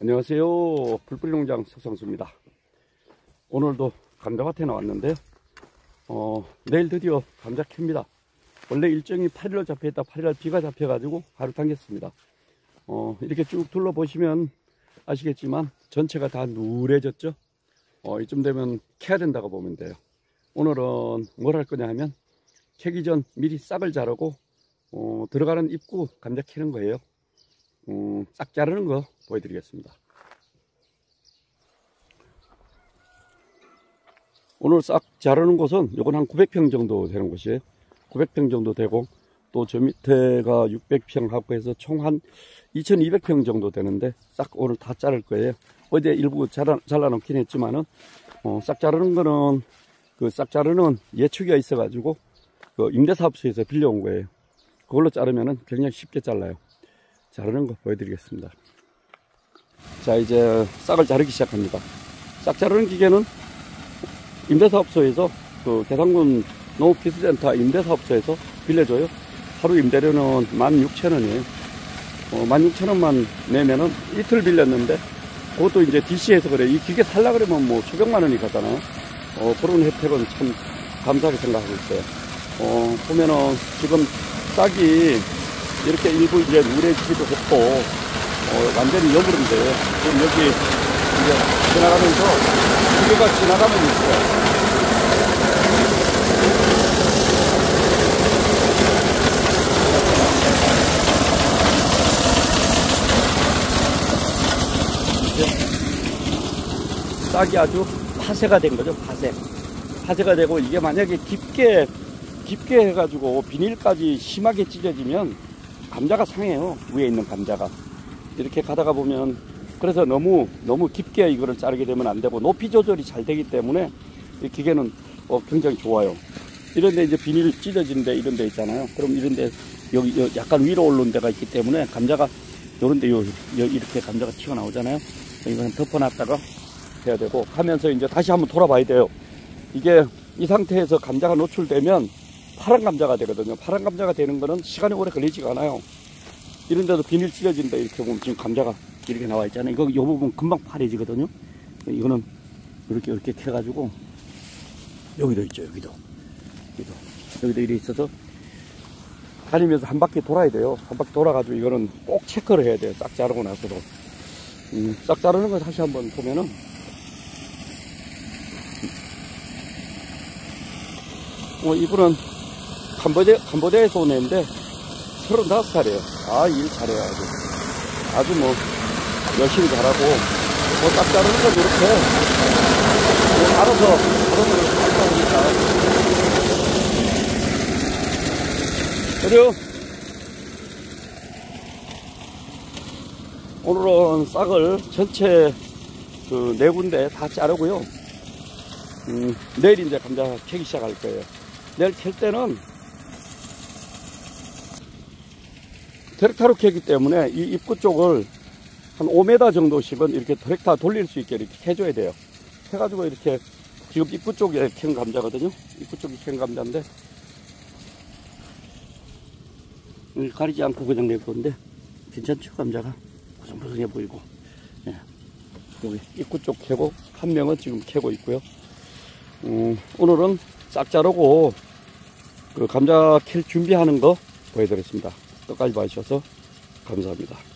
안녕하세요. 불뿌리농장 석상수입니다. 오늘도 감자밭에 나왔는데요. 어, 내일 드디어 감자 캡니다. 원래 일정이 8일로 잡혀있다 8일날 비가 잡혀가지고 하루 당겼습니다. 어, 이렇게 쭉 둘러보시면 아시겠지만 전체가 다 누래졌죠. 어, 이쯤 되면 캐야 된다고 보면 돼요. 오늘은 뭘 할 거냐 하면 캐기 전 미리 싹을 자르고 어, 들어가는 입구 감자 캐는 거예요. 음, 싹 자르는 거 보여드리겠습니다. 오늘 싹 자르는 곳은 요건 한 900평 정도 되는 곳이에요. 900평 정도 되고 또 저 밑에가 600평 하고 해서 총 한 2200평 정도 되는데 싹 오늘 다 자를 거예요. 어제 일부 잘라, 잘라놓긴 했지만은 어, 싹 자르는 거는 그 싹 자르는 예측이 있어가지고 그 임대사업소에서 빌려온 거예요. 그걸로 자르면은 굉장히 쉽게 잘라요. 자르는 거 보여드리겠습니다. 자 이제 싹을 자르기 시작합니다. 싹 자르는 기계는 임대사업소에서 그 계산군 농업기술센터 임대사업소에서 빌려줘요. 하루 임대료는 16,000원이에요. 어, 16,000원만 내면은 이틀 빌렸는데 그것도 이제 DC에서 그래. 이 기계 살라 그러면 뭐 수백만 원이 가잖아요. 어, 그런 혜택은 참 감사하게 생각하고 있어요. 어, 보면은 지금 싹이 이렇게 일부 이제 누래지기도 했고, 어, 완전히 여물인데, 지금 여기 이제 지나가면서 기계가 지나가면 있어요. 싹이 아주 파쇄가 된 거죠, 파쇄. 파쇄가 되고 이게 만약에 깊게 깊게 해가지고 비닐까지 심하게 찢어지면 감자가 상해요. 위에 있는 감자가. 이렇게 가다가 보면 그래서 너무 너무 깊게 이거를 자르게 되면 안 되고 높이 조절이 잘 되기 때문에 이 기계는 어, 굉장히 좋아요. 이런데 이제 비닐 찢어진 데 이런 데 있잖아요. 그럼 이런 데 여기, 약간 위로 오른 데가 있기 때문에 감자가 요런 데 요, 요 이렇게 감자가 튀어나오잖아요. 이거는 덮어놨다가 해야 되고 하면서 이제 다시 한번 돌아봐야 돼요. 이게 이 상태에서 감자가 노출되면 파란 감자가 되거든요. 파란 감자가 되는 거는 시간이 오래 걸리지가 않아요. 이런데도 비닐 찢어진다 이렇게 보면 지금 감자가 이렇게 나와 있잖아요. 이거 이 부분 금방 파래지거든요. 이거는 이렇게 이렇게 해가지고 여기도 있죠. 여기도 여기도 여기도 이렇게 있어서 다니면서 한 바퀴 돌아야 돼요. 한 바퀴 돌아가지고 이거는 꼭 체크를 해야 돼요. 싹 자르고 나서도 음, 싹 자르는 거 다시 한번 보면은 어, 이분은 캄보디아, 캄보디아에서 온 애인데 35살이에요. 아, 일 잘해요. 아주. 아주 뭐, 열심히 잘하고, 뭐, 딱 자르는 건 이렇게, 뭐 알아서, 알아서 딱 자르니까. 그래요. 오늘은 싹을 전체 그 네 군데 다 자르고요. 음, 내일 이제 감자 캐기 시작할 거예요. 내일 캘 때는 트랙타로 캐기 때문에 이 입구 쪽을 한 5m 정도씩은 이렇게 트랙타 돌릴 수 있게 이렇게 해줘야 돼요. 해가지고 이렇게 지금 입구 쪽에 캔 감자거든요. 입구 쪽에 캔 감자인데 가리지 않고 그냥 내건데 괜찮죠 감자가 보송보송해 보이고 예. 여기 입구 쪽 캐고 한 명은 지금 캐고 있고요. 음, 오늘은 싹 자르고 그 감자 캘 준비하는 거 보여드렸습니다. 끝까지 봐주셔서 감사합니다.